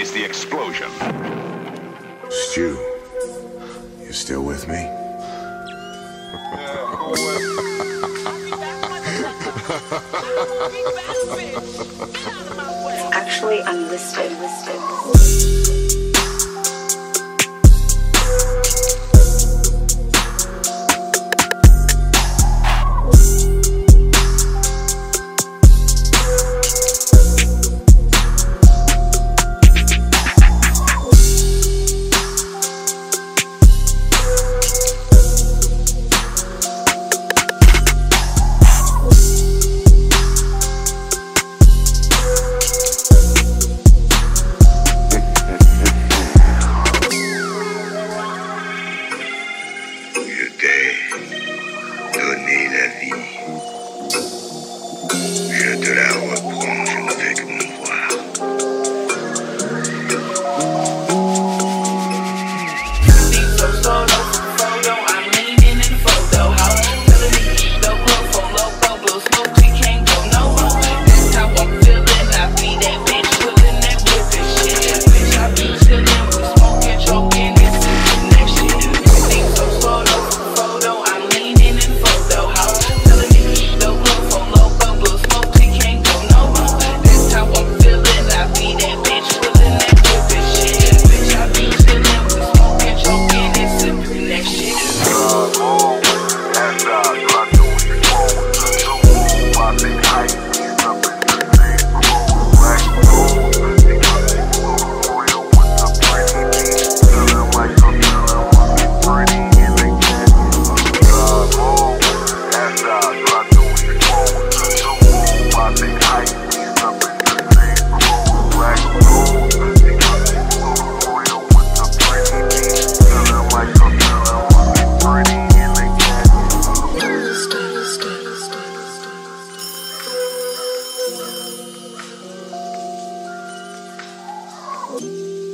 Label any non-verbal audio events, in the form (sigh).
is the explosion. Stu, you still with me? (laughs) Actually, I'm. Bye.